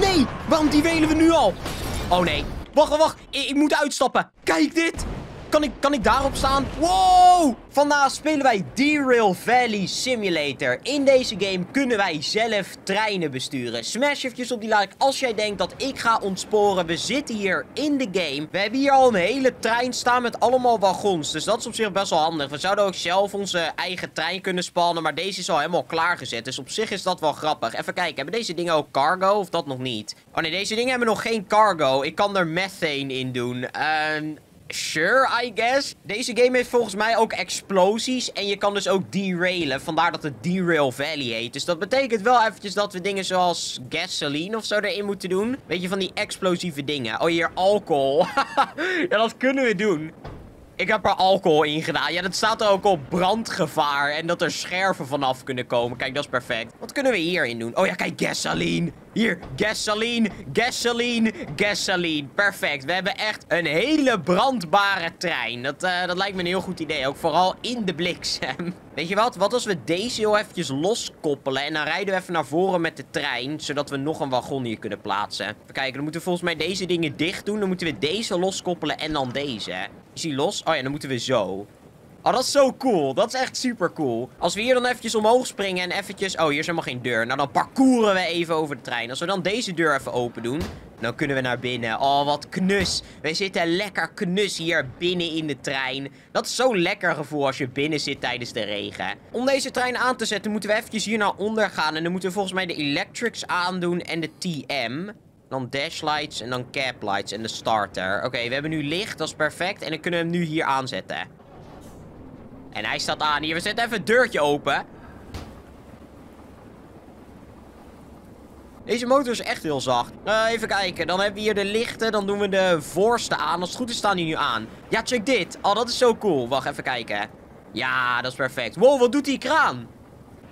Nee, waarom deraillen we nu al? Oh nee. Wacht, wacht. Ik, ik moet uitstappen. Kijk dit. Kan ik, kan ik daarop staan? Wow! Vandaag spelen wij Derail Valley Simulator. In deze game kunnen wij zelf treinen besturen. Smash eventjes op die like als jij denkt dat ik ga ontsporen. We zitten hier in de game. We hebben hier al een hele trein staan met allemaal wagons. Dus dat is op zich best wel handig. We zouden ook zelf onze eigen trein kunnen spannen. Maar deze is al helemaal klaargezet. Dus op zich is dat wel grappig. Even kijken, hebben deze dingen ook cargo of dat nog niet? Oh nee, deze dingen hebben nog geen cargo. Ik kan er methane in doen. Ehm... Sure, I guess. Deze game heeft volgens mij ook explosies. En je kan dus ook derailen. Vandaar dat het Derail Valley heet. Dus dat betekent wel eventjes dat we dingen zoals gasoline of zo erin moeten doen. Weet je, van die explosieve dingen. Oh, hier alcohol. ja, dat kunnen we doen. Ik heb er alcohol in gedaan. Ja, dat staat er ook op brandgevaar. En dat er scherven vanaf kunnen komen. Kijk, dat is perfect. Wat kunnen we hierin doen? Oh ja, kijk, gasoline. Hier, gasoline, gasoline, gasoline. Perfect. We hebben echt een hele brandbare trein. Dat, uh, dat lijkt me een heel goed idee. Ook vooral in de bliksem. Weet je wat? Wat als we deze heel eventjes loskoppelen. En dan rijden we even naar voren met de trein. Zodat we nog een wagon hier kunnen plaatsen. Even kijken, dan moeten we volgens mij deze dingen dicht doen. Dan moeten we deze loskoppelen en dan deze. Is die los? Oh ja, dan moeten we zo. Oh, dat is zo cool. Dat is echt super cool. Als we hier dan eventjes omhoog springen en eventjes... Oh, hier is helemaal geen deur. Nou, dan parcouren we even over de trein. Als we dan deze deur even open doen... Dan kunnen we naar binnen. Oh, wat knus. Wij zitten lekker knus hier binnen in de trein. Dat is zo'n lekker gevoel als je binnen zit tijdens de regen. Om deze trein aan te zetten moeten we eventjes hier naar onder gaan. En dan moeten we volgens mij de electrics aandoen en de TM. Dan dashlights en dan cap lights en de starter. Oké, we hebben nu licht. Dat is perfect. En dan kunnen we hem nu hier aanzetten. En hij staat aan hier. We zetten even het deurtje open. Deze motor is echt heel zacht. Uh, even kijken. Dan hebben we hier de lichten. Dan doen we de voorste aan. Als het goed is staan die nu aan. Ja, check dit. Oh, dat is zo cool. Wacht, even kijken. Ja, dat is perfect. Wow, wat doet die kraan?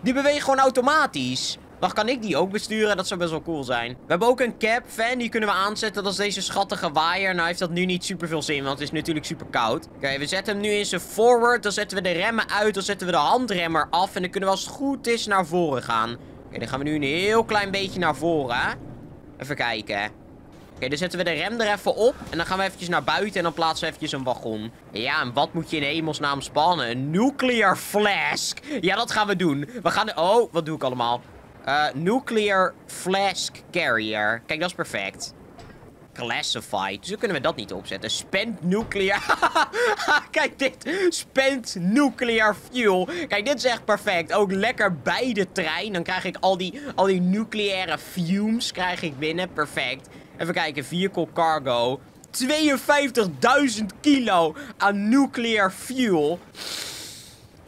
Die beweegt gewoon automatisch. Wacht, kan ik die ook besturen? Dat zou best wel cool zijn. We hebben ook een cap fan. Die kunnen we aanzetten. Dat is deze schattige waaier. Nou heeft dat nu niet super veel zin. Want het is natuurlijk super koud. Oké, we zetten hem nu in zijn forward. Dan zetten we de remmen uit. Dan zetten we de handremmer af. En dan kunnen we als het goed is naar voren gaan. Oké, dan gaan we nu een heel klein beetje naar voren. Even kijken. Oké, dan zetten we de rem er even op. En dan gaan we eventjes naar buiten en dan plaatsen we eventjes een wagon. Ja, en wat moet je in hemelsnaam spannen? Een nuclear flask. Ja, dat gaan we doen. We gaan... Oh, wat doe ik allemaal? Uh, nuclear flask carrier. Kijk, dat is perfect. Classified. Zo kunnen we dat niet opzetten. Spent nuclear. Kijk dit. Spent nuclear fuel. Kijk, dit is echt perfect. Ook lekker bij de trein. Dan krijg ik al die, al die nucleaire fumes krijg ik binnen. Perfect. Even kijken. Vehicle cargo. 52.000 kilo aan nuclear fuel.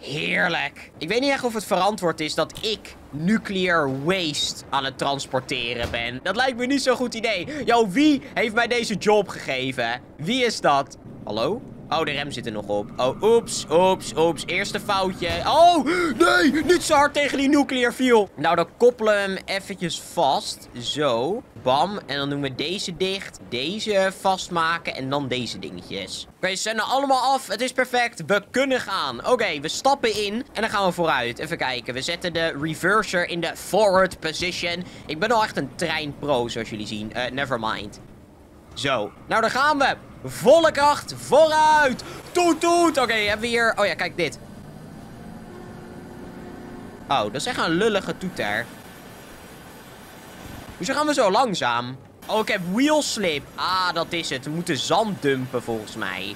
Heerlijk. Ik weet niet echt of het verantwoord is dat ik nuclear waste aan het transporteren ben. Dat lijkt me niet zo'n goed idee. Yo, wie heeft mij deze job gegeven? Wie is dat? Hallo? Oh, de rem zit er nog op. Oh, oeps, oeps, oeps. Eerste foutje. Oh, nee, niet zo hard tegen die nuclear fuel. Nou, dan koppelen we hem eventjes vast. Zo. Bam. En dan doen we deze dicht. Deze vastmaken. En dan deze dingetjes. Oké, ze zijn allemaal af. Het is perfect. We kunnen gaan. Oké, we stappen in. En dan gaan we vooruit. Even kijken. We zetten de reverser in de forward position. Ik ben al echt een treinpro, zoals jullie zien. Uh, never mind. Zo. Nou, daar gaan we. Volle kracht. Vooruit. Toet, toet. Oké, hebben we hier... Oh ja, kijk dit. Oh, dat is echt een lullige toeter. Hoezo gaan we zo langzaam? Oh, ik heb wheelslip. Ah, dat is het. We moeten zand dumpen, volgens mij.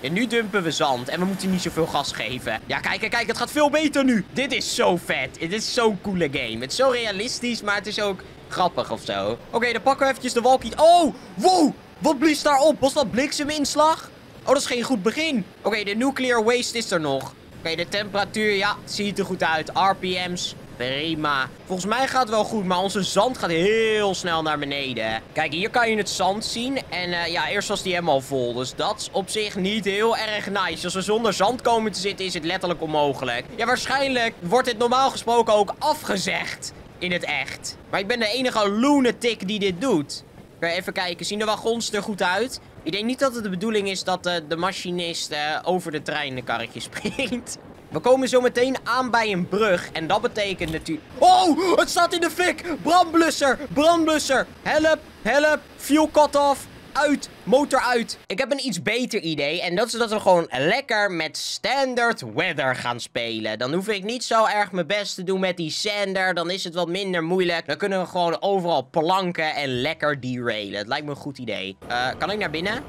En nu dumpen we zand. En we moeten niet zoveel gas geven. Ja, kijk, kijk. Het gaat veel beter nu. Dit is zo vet. Dit is zo'n coole game. Het is zo realistisch, maar het is ook grappig of zo. Oké, dan pakken we eventjes de walkie. Oh, wow. Wat blies daar op? Was dat blikseminslag? Oh, dat is geen goed begin. Oké, de nuclear waste is er nog. Oké, de temperatuur, ja, ziet er goed uit. RPM's, prima. Volgens mij gaat het wel goed, maar onze zand gaat heel snel naar beneden. Kijk, hier kan je het zand zien. En uh, ja, eerst was die helemaal vol. Dus dat is op zich niet heel erg nice. Als we zonder zand komen te zitten, is het letterlijk onmogelijk. Ja, waarschijnlijk wordt dit normaal gesproken ook afgezegd in het echt. Maar ik ben de enige lunatic die dit doet. Even kijken, zien de wagons er goed uit? Ik denk niet dat het de bedoeling is dat de machinist uh, over de treinkarretje springt. We komen zo meteen aan bij een brug. En dat betekent natuurlijk... Oh, het staat in de fik! Brandblusser! Brandblusser! Help! Help! Fuel cut off! Uit, motor uit. Ik heb een iets beter idee. En dat is dat we gewoon lekker met standard weather gaan spelen. Dan hoef ik niet zo erg mijn best te doen met die sander. Dan is het wat minder moeilijk. Dan kunnen we gewoon overal planken en lekker derailen. Het lijkt me een goed idee. Uh, kan ik naar binnen?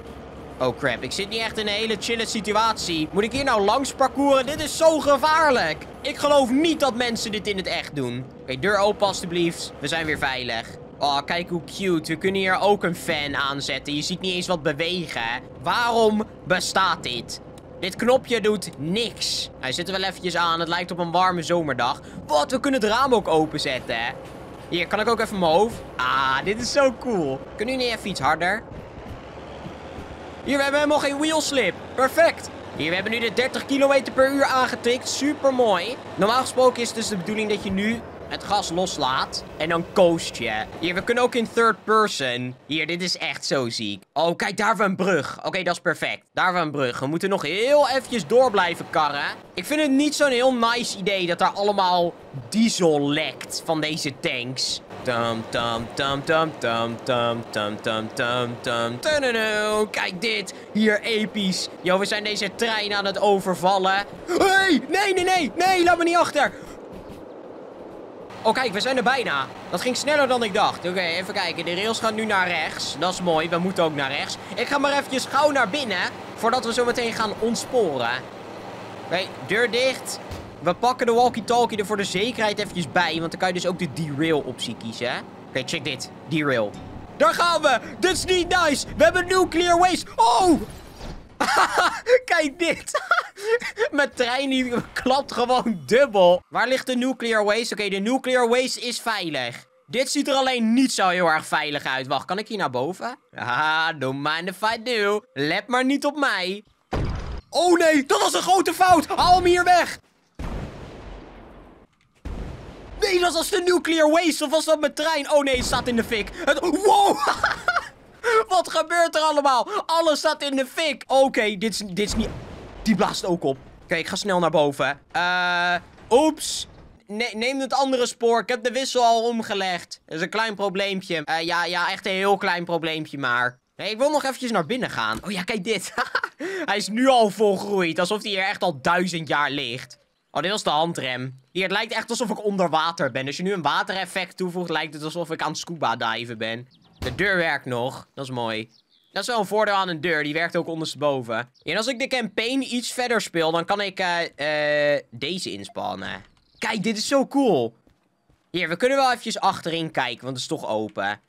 Oh crap, ik zit niet echt in een hele chille situatie. Moet ik hier nou langs parcouren? Dit is zo gevaarlijk. Ik geloof niet dat mensen dit in het echt doen. Oké, deur open alstublieft. We zijn weer veilig. Oh, kijk hoe cute. We kunnen hier ook een fan aanzetten. Je ziet niet eens wat bewegen. Waarom bestaat dit? Dit knopje doet niks. Hij zit er wel eventjes aan. Het lijkt op een warme zomerdag. Wat, we kunnen het raam ook openzetten. Hier, kan ik ook even mijn hoofd? Ah, dit is zo cool. Kunnen jullie even iets harder? Hier, we hebben helemaal geen wheelslip. Perfect. Hier, we hebben nu de 30 km per uur aangetikt. Super mooi. Normaal gesproken is het dus de bedoeling dat je nu het gas loslaat. En dan coast je. Hier, we kunnen ook in third person. Hier, dit is echt zo ziek. Oh, kijk, daar hebben we een brug. Oké, dat is perfect. Daar hebben we een brug. We moeten nog heel eventjes door blijven karren. Ik vind het niet zo'n heel nice idee dat daar allemaal diesel lekt van deze tanks. Tum, tum, tum, tum, tum, tum, tum, tum, tum, tum, Kijk dit. Hier, episch. Yo, we zijn deze trein aan het overvallen. Hey, nee, nee, nee. Nee, laat me niet achter. Oh, kijk, we zijn er bijna. Dat ging sneller dan ik dacht. Oké, even kijken. De rails gaan nu naar rechts. Dat is mooi. We moeten ook naar rechts. Ik ga maar eventjes gauw naar binnen. Voordat we zo meteen gaan ontsporen. Oké, deur dicht. We pakken de walkie-talkie er voor de zekerheid eventjes bij. Want dan kan je dus ook de derail optie kiezen. Oké, check dit. Derail. Daar gaan we. Dit is niet nice. We hebben nuclear waste. Oh! Kijk dit. Mijn trein die klapt gewoon dubbel. Waar ligt de nuclear waste? Oké, de nuclear waste is veilig. Dit ziet er alleen niet zo heel erg veilig uit. Wacht, kan ik hier naar boven? Ah, don't mind if I do. Let maar niet op mij. Oh nee, dat was een grote fout. Haal hem hier weg. Nee, dat was de nuclear waste. Of was dat mijn trein? Oh nee, het staat in de fik. Het... Wow. Wat gebeurt er allemaal? Alles staat in de fik. Oké, dit, is, dit is niet... Die blaast ook op. Oké, ik ga snel naar boven. Eh, oeps. neem het andere spoor. Ik heb de wissel al omgelegd. Dat is een klein probleempje. Uh, ja, ja, echt een heel klein probleempje maar. Nee, ik wil nog eventjes naar binnen gaan. Oh ja, kijk dit. hij is nu al volgroeid. Alsof hij hier echt al duizend jaar ligt. Oh, dit was de handrem. Hier, het lijkt echt alsof ik onder water ben. Als je nu een watereffect toevoegt, lijkt het alsof ik aan scuba diven ben. De deur werkt nog. Dat is mooi. Dat is wel een voordeel aan een deur. Die werkt ook ondersteboven. En als ik de campaign iets verder speel, dan kan ik uh, uh, deze inspannen. Kijk, dit is zo cool. Hier, we kunnen wel eventjes achterin kijken, want het is toch open.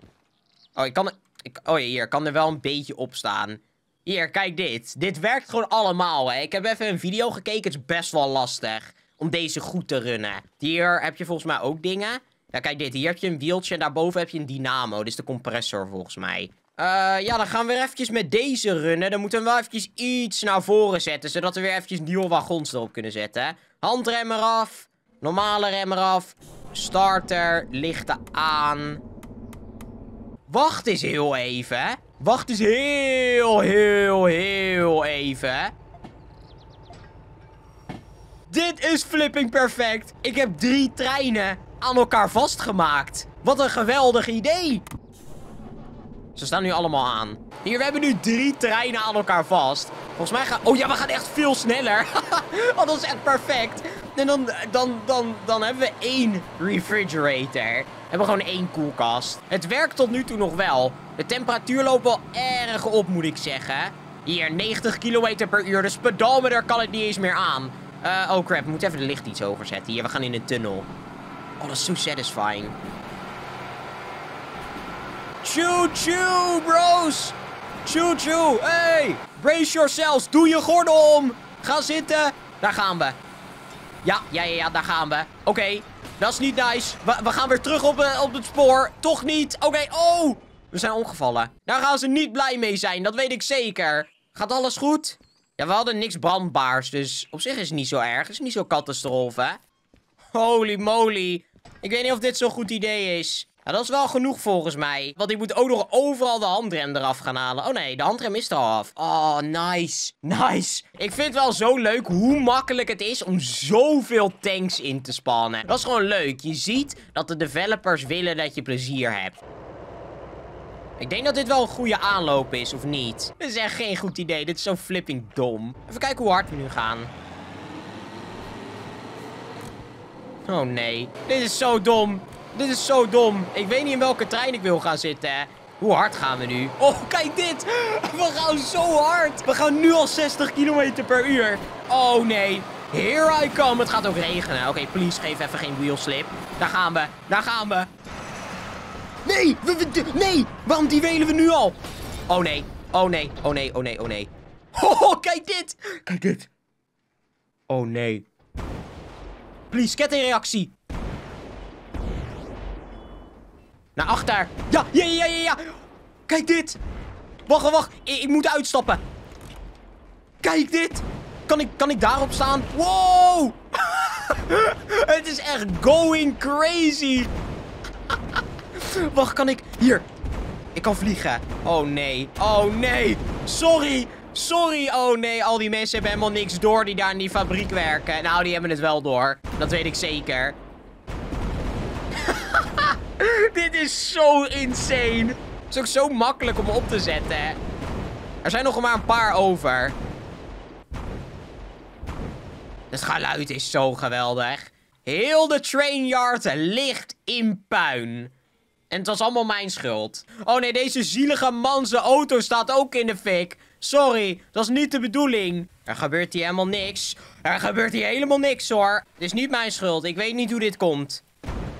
Oh, ik kan... Ik, oh ja, hier, kan er wel een beetje op staan. Hier, kijk dit. Dit werkt gewoon allemaal, hè. Ik heb even een video gekeken. Het is best wel lastig om deze goed te runnen. Hier heb je volgens mij ook dingen. Ja, kijk dit. Hier heb je een wieltje en daarboven heb je een dynamo. Dit is de compressor volgens mij. Uh, ja, dan gaan we weer eventjes met deze runnen. Dan moeten we wel eventjes iets naar voren zetten. Zodat we weer eventjes nieuwe wagons erop kunnen zetten. Handrem eraf. Normale rem eraf. Starter. Lichten aan. Wacht eens heel even. Wacht eens heel, heel, heel even. Dit is flipping perfect. Ik heb drie treinen aan elkaar vastgemaakt. Wat een geweldig idee. Ze staan nu allemaal aan. Hier, we hebben nu drie treinen aan elkaar vast. Volgens mij gaan... Oh ja, we gaan echt veel sneller. oh, dat is echt perfect. En dan, dan, dan, dan hebben we één refrigerator. We hebben gewoon één koelkast. Het werkt tot nu toe nog wel. De temperatuur loopt wel erg op, moet ik zeggen. Hier, 90 km per uur. De speedometer kan het niet eens meer aan. Uh, oh crap, we moeten even de licht iets overzetten. Hier, we gaan in een tunnel. Oh, is zo satisfying. Choo choo, bros. Choo choo. Hey, brace yourselves. Doe je gordel om. Ga zitten. Daar gaan we. Ja, ja, ja, ja daar gaan we. Oké, dat is niet nice. We, gaan weer terug op, uh, op het spoor. Toch niet. Oké, oh. We zijn omgevallen. Daar gaan ze niet blij mee zijn. Dat weet ik zeker. Gaat alles goed? Ja, we hadden niks brandbaars. Dus op zich is het niet zo erg. Het is niet zo catastrofe. Holy moly. Ik weet niet of dit zo'n goed idee is. Nou, dat is wel genoeg volgens mij. Want ik moet ook nog overal de handrem eraf gaan halen. Oh nee, de handrem is er al af. Oh, nice. Nice. Ik vind het wel zo leuk hoe makkelijk het is om zoveel tanks in te spannen. Dat is gewoon leuk. Je ziet dat de developers willen dat je plezier hebt. Ik denk dat dit wel een goede aanloop is, of niet? Dit is echt geen goed idee. Dit is zo flipping dom. Even kijken hoe hard we nu gaan. Oh nee. Dit is zo dom. Dit is zo dom. Ik weet niet in welke trein ik wil gaan zitten. Hoe hard gaan we nu? Oh, kijk dit. We gaan zo hard. We gaan nu al 60 km per uur. Oh nee. Here I come. Het gaat ook regenen. Oké, please geef even geen wheelslip. Daar gaan we. Daar gaan we. Nee, we, we, nee. Waarom welen we nu al? Oh nee. Oh nee. Oh nee. Oh nee. Oh nee. Oh, kijk dit. Kijk dit. Oh nee. Please, kettingreactie. Naar achter. Ja, ja, ja, ja, ja. Kijk dit. Wacht, wacht. Ik, moet uitstappen. Kijk dit. Kan ik, kan ik daarop staan? Wow. Het is echt going crazy. Wacht, kan ik... Hier. Ik kan vliegen. Oh nee. Oh nee. Sorry. Sorry. Oh nee, al die mensen hebben helemaal niks door die daar in die fabriek werken. Nou, die hebben het wel door. Dat weet ik zeker. Dit is zo insane. Het is ook zo makkelijk om op te zetten. Er zijn nog maar een paar over. Het geluid is zo geweldig. Heel de trainyard ligt in puin. En het was allemaal mijn schuld. Oh nee, deze zielige man zijn auto staat ook in de fik. Sorry, dat is niet de bedoeling. Er gebeurt hier helemaal niks. Er gebeurt hier helemaal niks hoor. Het is niet mijn schuld. Ik weet niet hoe dit komt.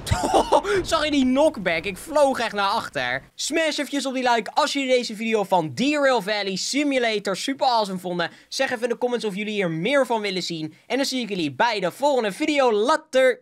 Zag je die knockback? Ik vloog echt naar achter. Smash eventjes op die like als jullie deze video van Derail Valley Simulator super awesome vonden. Zeg even in de comments of jullie hier meer van willen zien. En dan zie ik jullie bij de volgende video. Later!